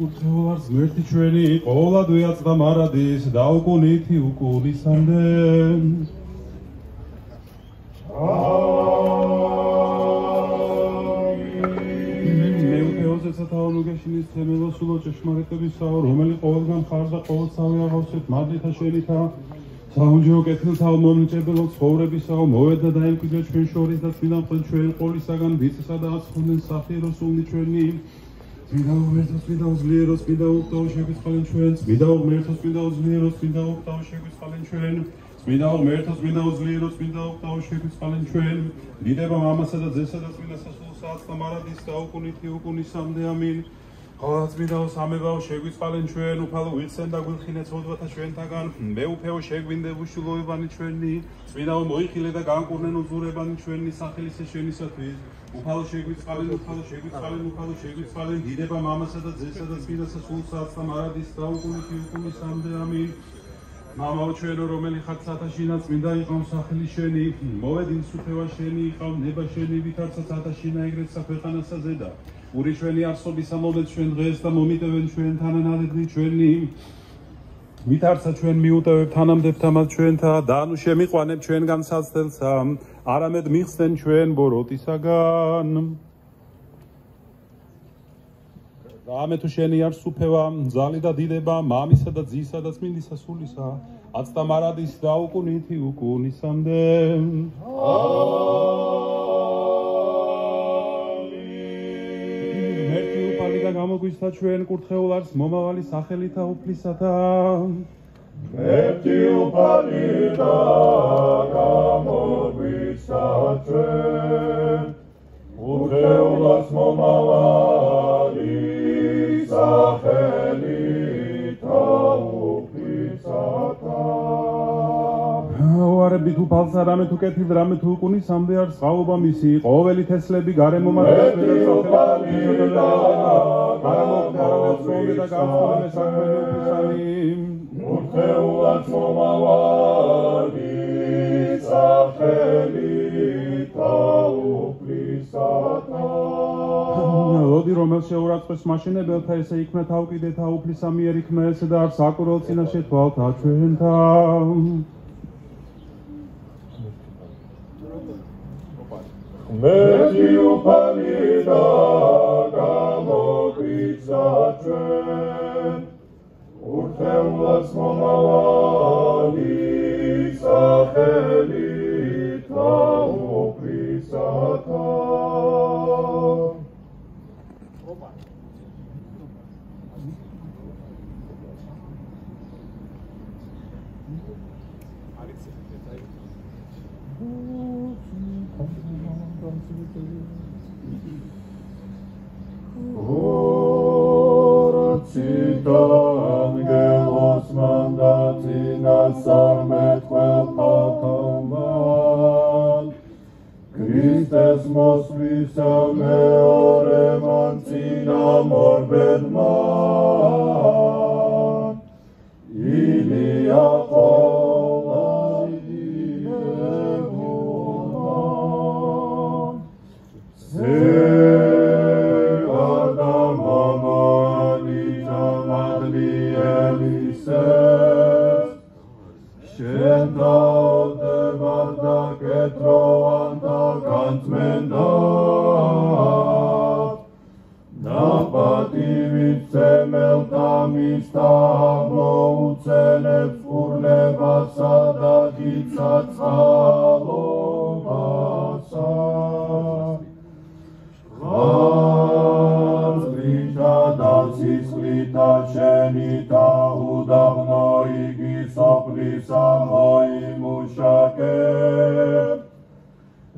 კურთხეულას ღმერთი ჩვენი ყოვლად ვიაწდა მარადის დაუკუნითი უკუნისამდე გაშინის თემელოსულო ჭეშმარიტებისაო რომელი ყოველგან ხარ და ყოველსავე აღავსეთ მადლითა შენითა საუნჯო კეთილთა მომნიჭებელო ცხოვრებისაო მოვედა და იმკვიდრე ჩვენ შორის და წინა ყველ ჩვენ ყოვლისაგან ვიცსა და აცხოვდნენ სახირო სული ჩვენი წინა უმერთოს წინა უძლიეროს წინა უკტაო შეგვიწყალენ ჩვენ? წინა უმერთოს წინა უძლიეროს წინა უკტაო შეგვიწყალენ ჩვენ? წინა უმერთოს წინა უძლიეროს წინა უკტაო შეგვიწყალენ ჩვენ? დიდება მამასა და ძესა და წინა სასულსაც და მარადის და უკუნითი უკუნისამდე ამინ ყოველს მინდაო სამებაო შეგვიწყალენ ჩვენ უფალო ვიცენ და გულხინე ცოდვათა ჩვენთაგან მე უფეო შეგვინდე უშულოებანი ჩვენი წმინდაო მოიხილე და განკურნენ უზურებანი ჩვენი სახელის შენისათვის უფალო შეგვიწყალენ უფალო შეგვიწყალენ უფალო შეგვიწყალენ დიდება მამასა და ძესა და წმინდასა სულსაც და მარადის და უკუნითი უკუნისამდე ამინ მამაო ჩვენო რომელი ხარ სათაშინა წმინდა იყავ სახელი შენი მოვედინ სუფევა შენი იყავ ნება შენი ვითარცა სათაშინა ეგრეთ საფეხანასა ზედა ურიშვენი არსობის ამომეთ ჩვენ დღეს და მომიტევენ ჩვენ თანანადები ჩვენი. ვითარცა ჩვენ მიუტევებ თანამდებთ ამათ ჩვენთა და ნუ შემიყვანებ ჩვენგან საცდელსა არამედ მიხსენ ჩვენ ბოროტისაგან. ამე თუ შენი არ სუფევა ზალი და დიდება მამისა და ძისა და წმინდისა სულისა აცდა მარადის დაუკუნითი უკუნისამდე. აა და გამოგვისთა ჩვენ კურთხეულარს მომავალი სახელითა უფლისათა. მერტი უფალი და გამოგვისთა ჩვენ კურთხეულარს მომავალი სახელითა ვარები თუ ფალსა რამე თუ კეთილ რამე თუ უკუნი სამდე არ სწაობა მისი. ყოველი თესლები გარემო მაგას და სახელად გამოგდარავე და გამოგდარავე საქმე უფისანი მურთეულად მომავალი სახელი თაუფლისათა ლოდი რომელ შეურაცხეს მაშინებელთა ესე იქმნა თავკიდე თაუფლისა მიერ იქმნა ესე და არ საკურველ წინაშე თვალთა ჩვენთა Metiu pallida gamo pizzace, urteum las monavali safer, ანგელოს მანდაცინა სამეთ ყველფათომან ქრისტეს მოსვისა მეორე მანცინა მორბედმან. ილია სისხლითა შენითა უდაბნო იგი სოფლისა მოიმუშაკე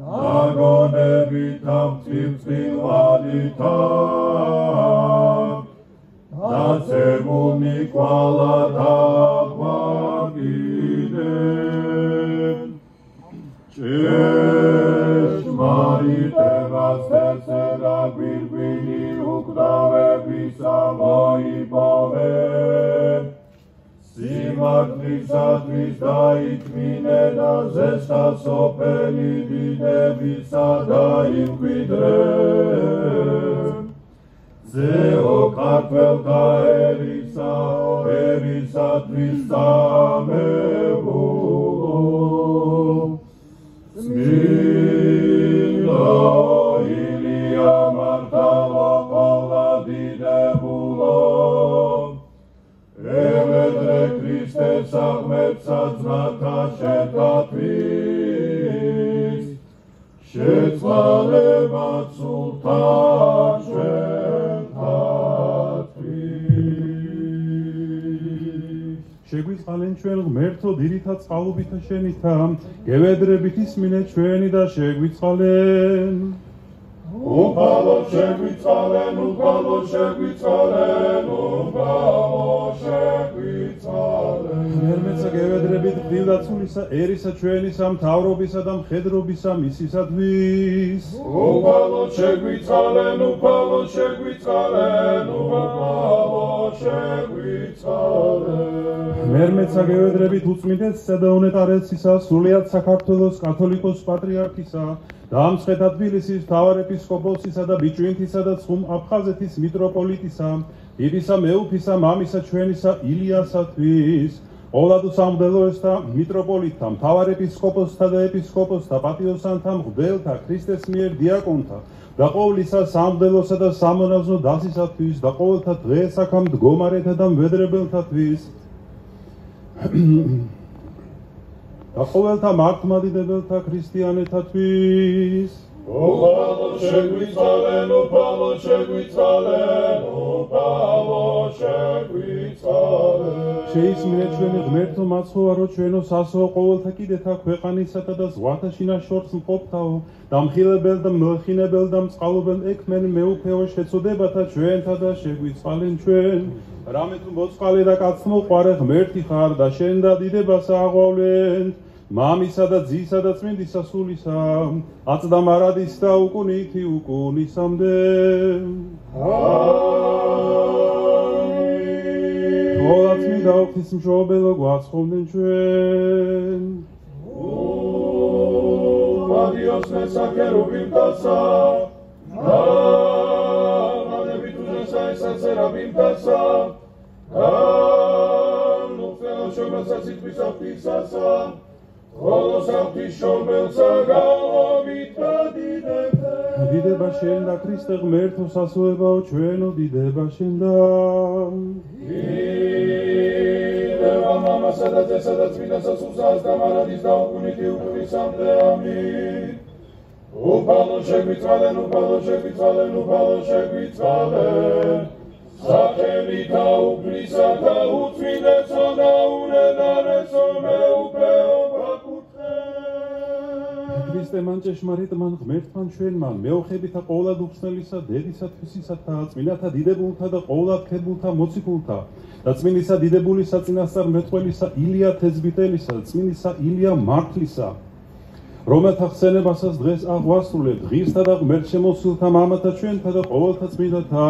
დაგონებითა მწილწილალითა დაცემუნი კვალათა მაგიდე ჭეშმარიტებას moi pove. Si matrixatvis dait mine nas estas opeli dinevis adaim quid rem. Zeo carpelta erisa, erisatvis tame საძმათა შეთათვის შეწყალება სულთან ჩვენთათვის. შეგვიწყალენ ჩვენ ღმერთო დიდითა წყალობითა შენითა გევედრებით ისმინე ჩვენი და შეგვიწყალენ უფალო შეგვიწყალენ უფალო შეგვიწყალენ უფალო მერმეცა გევედრებით ღილდაცულისა, ერისა ჩვენისა, მთავრობისა და მხედრობისა მისისადვის. უფალო შეგვიწალენ, უფალო შეგვიწალენ, უფალო შეგვიწალენ. მერმეცა გევედრებით უწმინდესისა და უნეტარესისა, სულიად საქართველოს კათოლიკოს პატრიარქისა, დამსხეთა თბილისის მთავარეპისკოპოსისა და ბიჭვინთისა და ცხუმ აფხაზეთის მიტროპოლიტისა იდისა მეუფისა მამისა ჩვენისა ილიასათვის ოლადო სამდელოესთა მიტროპოლიტთა მთავარეპისკოპოსთა და ეპისკოპოსთა პატიოსანთა მღვდელთა ქრისტეს მიერ დიაკონთა და ყოვლისა სამდელოსა და სამონაზო დასისათვის და ყოველთა დღესაქა მდგომარეთა და მვედრებელთათვის და ყოველთა მართლმადიდებელთა ქრისტიანეთათვის უფალო შეგვიწალენ, უფალო შეგვიწალენ, უფალო შეგვიწალენ. შეისმინე ჩვენი ღმერთო მაცხოვარო ჩვენო სასო ყოველთა კიდეთა ქვეყანისათა და ზღვათაში ნაშორს მყოფთაო და მხილებელ და მლხინებელ და მწყალობელ ექმენ მეუფეო შეწოდებათა ჩვენთა და შეგვიწალენ ჩვენ. რამე თუ მოწყალე და კაცმო ყარე ღმერთი ხარ და შენ და დიდებას აღვავლენ. მამისა და ძისა და წმინდისა სულისა აწდა მარადის და უკუნითი უკუნისამდე. ამინ თოლაც მიდა ღვთისმშობელო გვაცხობდნენ ჩვენ. Adios nessa querubim tasa Alevi tu nessa essa serabim tasa Alevi tu nessa essa serabim tasa დიდება შენ და ქრისტე ღმერთო სასოებაო ჩვენო დიდება შენ და და ძესა და წმინდასა სულსას და უკუნითი უკუნისამდე ამინ. უფალო შეგვიწვალენ უფალო შეგვიწვალენ უფალო შეგვიწვალენ სახელი და უფლისა და უწმინდესო და უნენარესო მეუფეო ქრისტე მან ჭეშმარიტ მან ღმერთთან ჩვენმა მეოხებითა ყოვლად უხსნელისა დედისა თვისისათა წმინათა დიდებულთა და ყოვლად ქებულთა მოციქულთა. და წმინისა დიდებულისა წინასწარ მეტყველისა ილია თეზბიტელისა წმინისა ილია მართლისა. რომელთა ხსენებასაც დღეს აღვასრულებ ღირსთა და ღმერთ შემოსულთა მამათა ჩვენთა და ყოველთა წმინდათა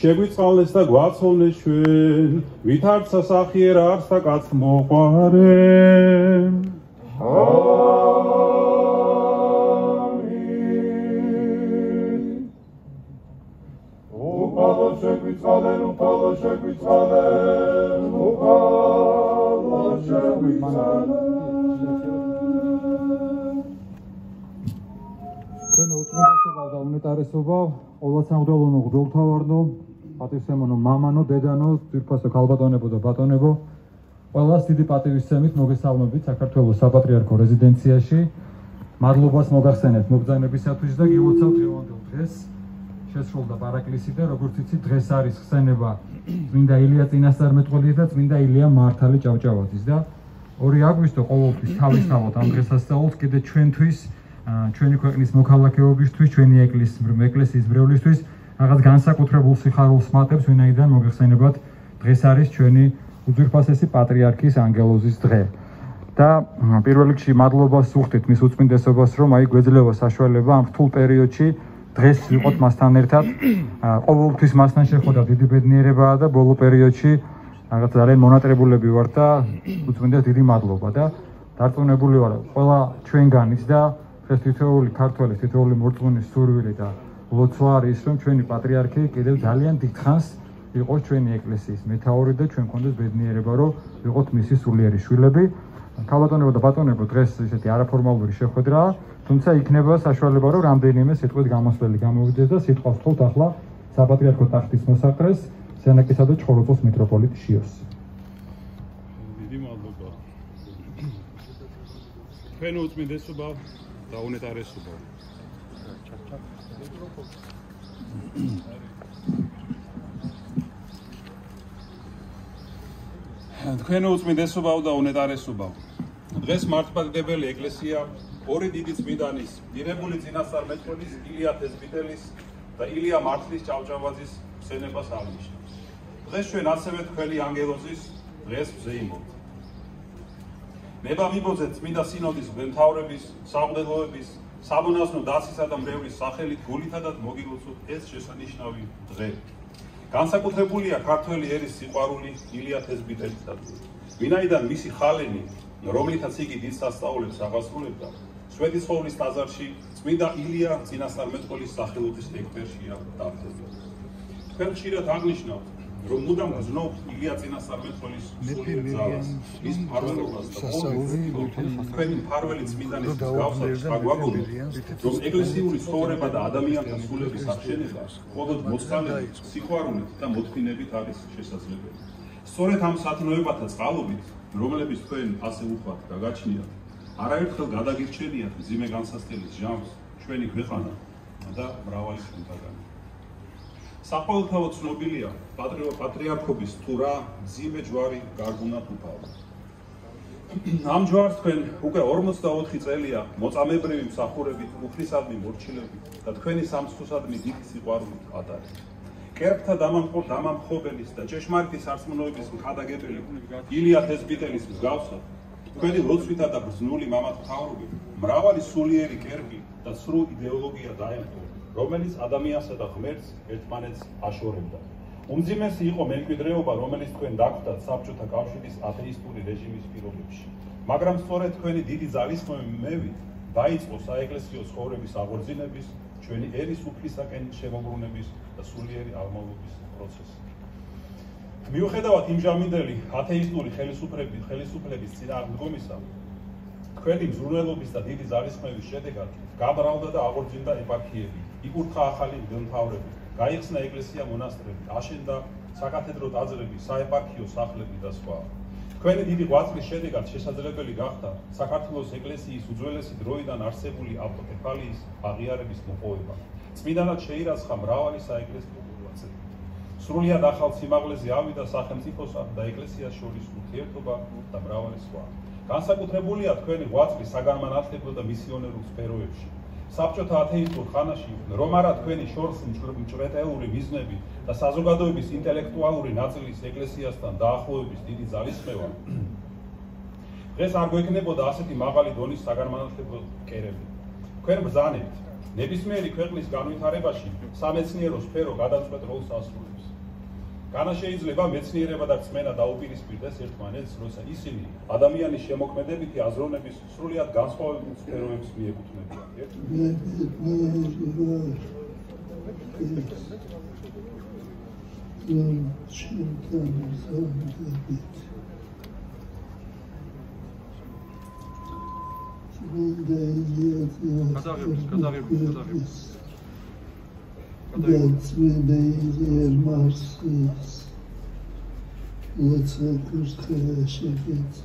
შეგვიწყალეს და გვაცოლნეს ჩვენ. ვითარცა სასახიერა არსა კაც მოყარე შეგვიწყალენ, უფალო შეგვიწყალენ, უფალო შეგვიწყალენ. ჩვენ უწმინდესობა და უნეტარესობა, ყოვლადსამღდელონო ღდელთავარნო, პატივსემონო მამანო, დედანო, ძირფასო ქალბატონებო და ბატონებო, ყველას დიდი პატივისცემით მოგესალმებით საქართველოს საპატრიარქო რეზიდენციაში. მადლობას მოგახსენებთ მოგზაინებისათვის და გილოცავთ დღევანდელ დღეს. შესრულდა პარაკლისი და როგორც იცით დღეს არის ხსენება წმინდა ილია წინასწარმეტყველის და წმინდა ილია მართალი ჭავჭავაძის და 2 აგვისტო ყოველთვის თავისთავად ამ დღესასწაულს კიდე ჩვენთვის ჩვენი ქვეყნის მოქალაქეობისთვის ჩვენი ეკლესიის ეკლესიის ბრევლისთვის რაღაც განსაკუთრებულ სიხარულს მატებს ვინაიდან მოგეხსენებათ დღეს არის ჩვენი უძვირფასესი პატრიარქის ანგელოზის დღე. და პირველ რიგში მადლობას ვუხდით მის უწმინდესობას რომ აი გვეძლევა საშუალება ამ რთულ პერიოდში დღეს ვიყოთ მასთან ერთად. ყოველთვის მასთან შეხვდა დიდი ბედნიერებაა და ბოლო პერიოდში რაღაც ძალიან მონატრებულები ვარ და უწმინდეს დიდი მადლობა და დარწმუნებული ვარ ყველა ჩვენგანის და ეს თითოეული ქართველის თითოეული მორწმუნის სურვილი და ლოცვა არის რომ ჩვენი პატრიარქი კიდევ ძალიან დიდხანს იყოს ჩვენი ეკლესიის მეთაური და ჩვენ კონდეს ბედნიერება რომ ვიყოთ მისი სულიერი შვილები. ქალბატონებო და ბატონებო დღეს ესეთი არაფორმალური შეხვედრაა თუმცა იქნება საშუალება რომ რამდენიმე სიტყვით გამოსვლელი გამოვიდეს და სიტყვას თხოვთ ახლა საპატრიარქო ტახტის მოსაყრეს სენაკისა და ჩხოროწყოს მიტროპოლიტ შიოს. დიდი მადლობა. თქვენ უწმინდესობა და უნეტარესობა თქვენო უწმინდესობაო და უნეტარესობაო. დღეს მართლმადიდებელი ეკლესია ორი დიდი წმინდანის, მიღებული წინასწარ მეტყველის ილია თესბიტელის და ილია მართლის ჭავჭავაძის ხსენებას აღნიშნავს. დღეს ჩვენ ასევე თქვენი ანგელოზის დღეს ვზეიმობთ. ნება მიბოძეთ წმინდა სინოდის მთავრების, სამღვდელოების, სამონასტრო დაცისა და მრევლის სახელით გულითადად მოგილოცოთ ეს შესანიშნავი დღე. განსაკუთრებულია ქართველი ერის სიყვარული ილია თესბიტელისადმი. ვინაიდან მისი ხალენი, რომლითაც იგი დიდ სასწაულებს აღასრულებდა, შვედიცხოვლის ტაძარში წმინდა ილია წინასწარმეტყველის სახელობის ეკვერშია დაფუძნებული. თქვენ ხშირად აღნიშნავთ, რომ მუდამ გზნობთ ილია წინასწარმეტყველის სულიერ ძალას, ის ფარველობას და ყოველთვის თქვენი ფარველი წმინდანის გავსად გაგვაგობი, რომ ეკლესიური ცხოვრება და ადამიანთა სულების აღშენება მხოლოდ მოწყალებით, სიყვარულით და მოთმინებით არის შესაძლებელი. სწორედ ამ სათნოებათა წყალობით, რომლებიც თქვენ ასე უხვად გაგაჩნიათ, არაერთხელ გადაგირჩენიათ მძიმე განსასწრების ჟამს ჩვენი ქვეყანა და მრავალი შემთხვევაში. საყოველთაო ცნობილია პატრიარქობის თუ რა მძიმე ჯვარი გარგუნა თუფაო. ამ ჯვარს თქვენ უკვე 44 წელია მოწამებრივი მსახურებით უფლისადმი მორჩილებით და თქვენი სამცხოსადმი დიდი სიყვარულით ატარებთ. კერპთა დამამხობ დამამხობელის და ჭეშმარიტი სარწმუნოების მხადაგებელი ილია თესბიტელის მსგავსად თქვენი ლოცვითა და ბრძნული მამათ მთავრობი მრავალი სულიერი კერპი და სრულ იდეოლოგია დაემხო რომელიც ადამიანსა და ღმერთს ერთმანეთს აშორებდა. უმძიმესი იყო მემკვიდრეობა რომელიც თქვენ დაგვდათ საბჭოთა კავშირის ათეისტური რეჟიმის პირობებში. მაგრამ სწორედ თქვენი დიდი ძალისხმევით დაიწყო საეკლესიო ცხოვრების აღორძინების ჩვენი ერის უფლისაკენ შემოbrunების და სულიერი აღმავლობის პროცესი. მიუხედავად იმჟამინდელი ათეისტური ხელისუფლების ხელისუფლების წინააღმდგომისა თქვენი მზრუნველობის და დიდი ძალისხმევის შედეგად გაბრალდა და აღორძინდა ეპარქიები იკურთხა ახალი მთავრები გაიხსნა ეკლესია მონასტრები აშენდა საკათედრო ტაძრები საეპარქიო სახლები და სხვა თქვენი დიდი ღვაწლის შედეგად შესაძლებელი გახდა საქართველოს ეკლესიის უძველესი დროიდან არსებული ავტოკეფალიის აღიარების მოპოვება წმინდანად შეირაცხა მრავალი საეკლესიო სრულიად ახალ სიმაღლეზე ავიდა სახელმწიფოსა და ეკლესიას შორის ურთიერთობა და მრავალი სხვა. განსაკუთრებულია თქვენი ღვაწლი საგანმანათლებლო და მისიონერულ სფეროებში. საბჭოთა ათეისტურ ხანაში რომ არა თქვენი შორს მჭრეტეული მიზნები და საზოგადოების ინტელექტუალური ნაწილის ეკლესიასთან დაახლოების დიდი ძალისხმევა დღეს არ გვექნებოდა ასეთი მაღალი დონის საგანმანათლებლო კერები. თქვენ ბრძანებთ ნებისმიერი ქვეყნის განვითარებაში სამეცნიერო სფერო გადაწყვეტ როლს ასრულებს. განა შეიძლება მეცნიერება და წმენა დაუპირისპირდეს ერთმანეთს, როცა ისინი ადამიანის შემოქმედებითი აზროვნების სრულიად განსხვავებულ სფეროებს მიეკუთვნებიან. გადაღებს, გადაღებს, გადაღებს. Gazmedeyle Marsis Latsa Kırkaya Şefet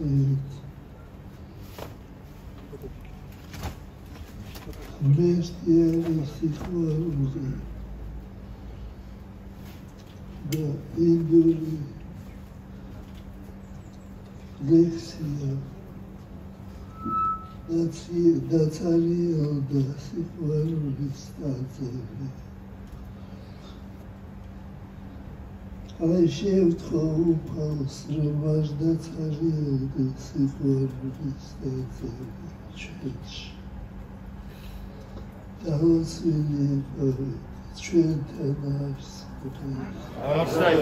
Mesdiye istiklalımızı da indiri leksija da cario da sikvaru stazari აი შევთხო უფალს რომ არ დაწერიოდე სიყვარულის დაწერა ჩვენში. დაუსვინე ჩვენთან არსებობს. არსაი